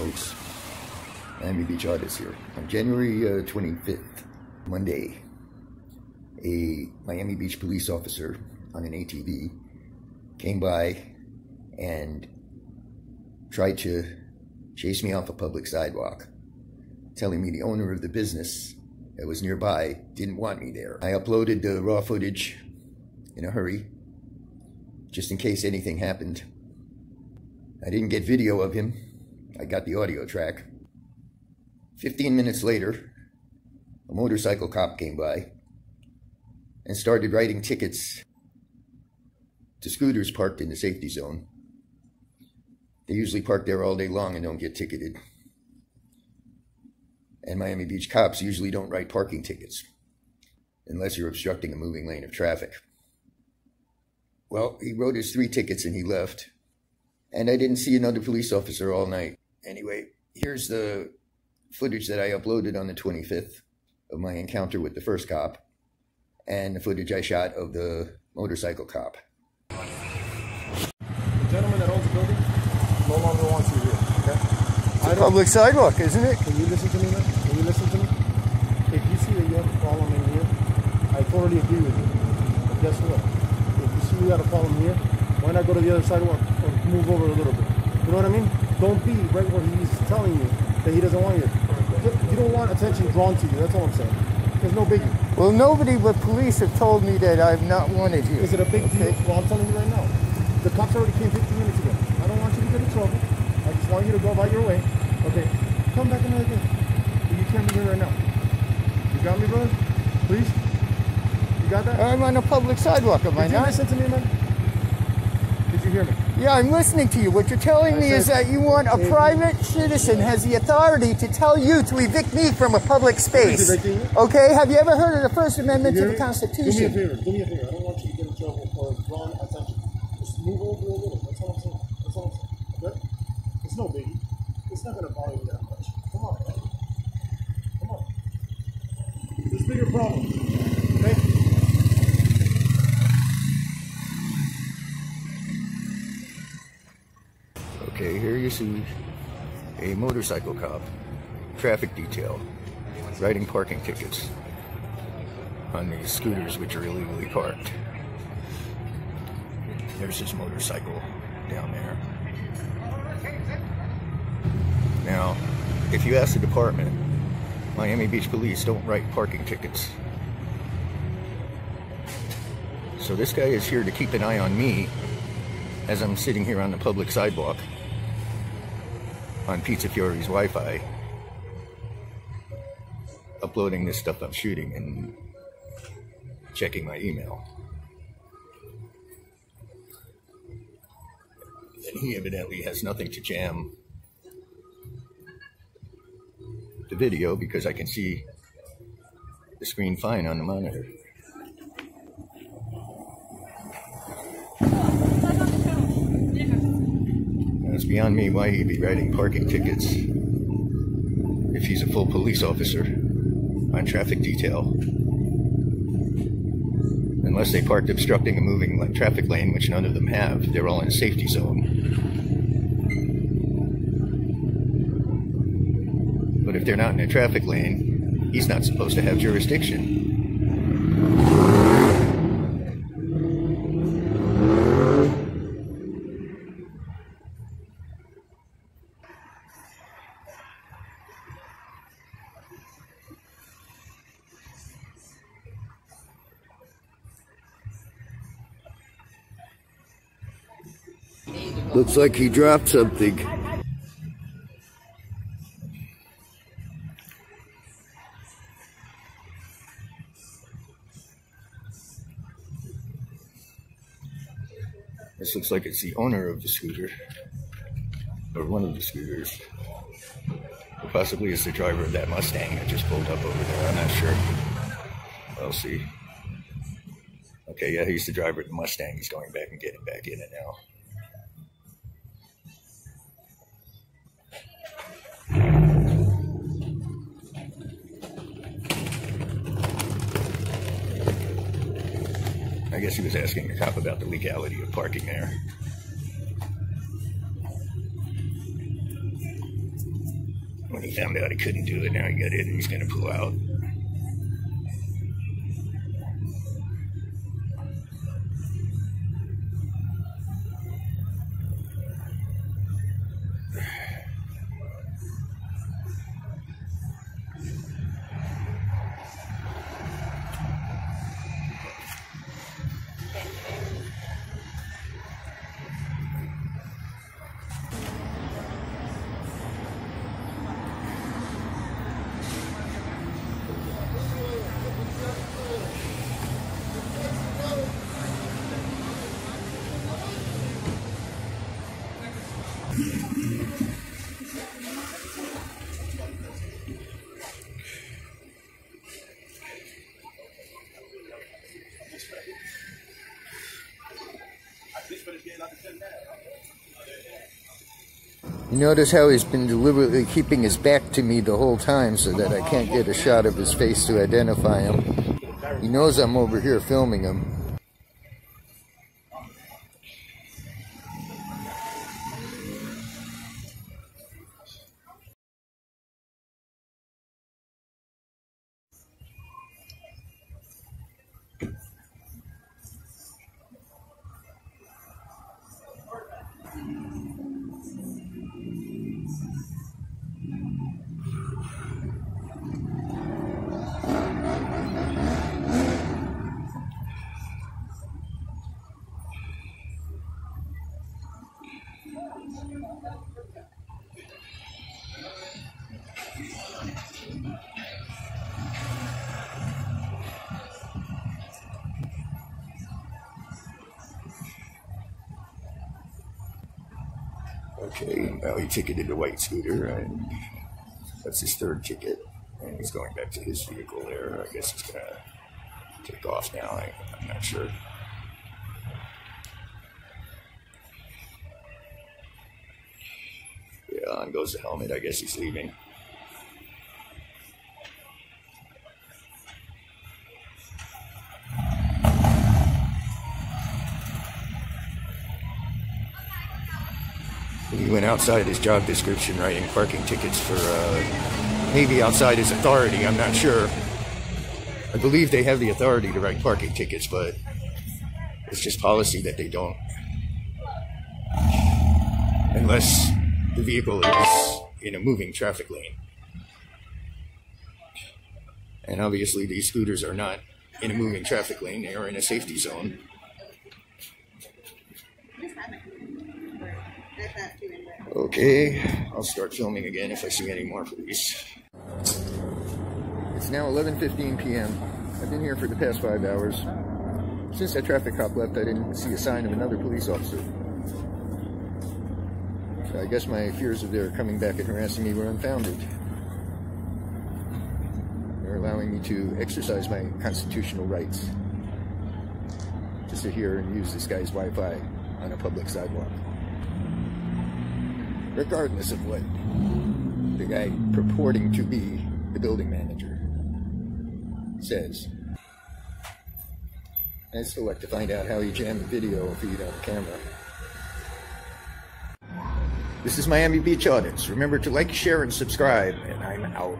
folks. Miami Beach Audits here. On January uh, 25th, Monday, a Miami Beach police officer on an ATV came by and tried to chase me off a public sidewalk, telling me the owner of the business that was nearby didn't want me there. I uploaded the raw footage in a hurry, just in case anything happened. I didn't get video of him. I got the audio track. 15 minutes later, a motorcycle cop came by and started writing tickets to scooters parked in the safety zone. They usually park there all day long and don't get ticketed. And Miami Beach cops usually don't write parking tickets unless you're obstructing a moving lane of traffic. Well, he wrote his three tickets and he left. And I didn't see another police officer all night. Anyway, here's the footage that I uploaded on the 25th of my encounter with the first cop and the footage I shot of the motorcycle cop. The gentleman that owns the building no longer wants you here, okay? I don't, Public sidewalk, isn't it? can you listen to me, man? Can you listen to me? If you see that you have a problem in here, I totally agree with you. But guess what? If you see you got a problem here, why not go to the other sidewalk or move over a little bit? You know what I mean? Don't be right where he's telling you that he doesn't want you. You don't want attention drawn to you. That's all I'm saying. There's no biggie. Well, nobody but police have told me that I've not wanted you. Is it a big deal? Well, I'm telling you right now. The cops already came 15 minutes ago. I don't want you to get in trouble. I just want you to go about your way. Okay. Come back another day. But you can't be here right now. You got me, brother? Please? You got that? I'm on a public sidewalk, am I Did you not? listen to me, man? Did you hear me? Yeah, I'm listening to you. What you're telling me is that you want a private citizen has the authority to tell you to evict me from a public space. Okay, have you ever heard of the First Amendment to the me? Do me a Constitution? favor. Do me a favor. I don't want you to get in trouble for drawing attention. Just move over a little. That's all I'm saying. That's all I'm saying. Okay? It's no biggie. It's not gonna bother you that much. Come on, man. Come on. There's bigger problems. Okay? Here you see a motorcycle cop, traffic detail, writing parking tickets on these scooters which are illegally parked. There's his motorcycle down there. Now, if you ask the department, Miami Beach Police don't write parking tickets. So this guy is here to keep an eye on me as I'm sitting here on the public sidewalk on Pizza Fiore's Wi-Fi, uploading this stuff I'm shooting and checking my email. And he evidently has nothing to jam the video because I can see the screen fine on the monitor. Beyond me why he'd be writing parking tickets if he's a full police officer on traffic detail. Unless they parked obstructing a moving traffic lane, which none of them have, they're all in a safety zone. But if they're not in a traffic lane, he's not supposed to have jurisdiction. Looks like he dropped something. This looks like it's the owner of the scooter, or one of the scooters. Or possibly it's the driver of that Mustang that just pulled up over there. I'm not sure. I'll see. Okay, yeah, he's the driver of the Mustang. He's going back and getting back in it now. Guess he was asking the cop about the legality of parking there. when he found out he couldn't do it. Now he got in and he's going to pull out. You notice how he's been deliberately keeping his back to me the whole time so that I can't get a shot of his face to identify him. He knows I'm over here filming him. Okay, well, he ticketed the white scooter, and that's his third ticket. And he's going back to his vehicle there. I guess he's gonna take off now. I, I'm not sure. Yeah, on goes the helmet. I guess he's leaving. He went outside his job description writing parking tickets for uh, maybe outside his authority. I'm not sure. I believe they have the authority to write parking tickets, but it's just policy that they don't. Unless the vehicle is in a moving traffic lane. And obviously, these scooters are not in a moving traffic lane, they are in a safety zone. Okay, I'll start filming again if I see any more police. It's now 11:15 p.m. I've been here for the past five hours. Since that traffic cop left, I didn't see a sign of another police officer. So I guess my fears of their coming back and harassing me were unfounded. They're allowing me to exercise my constitutional rights to sit here and use this guy's Wi-Fi on a public sidewalk regardless of what the guy purporting to be the building manager says. I'd still like to find out how he jammed the video feed on the camera. This is Miami Beach Audits. Remember to like, share, and subscribe, and I'm out.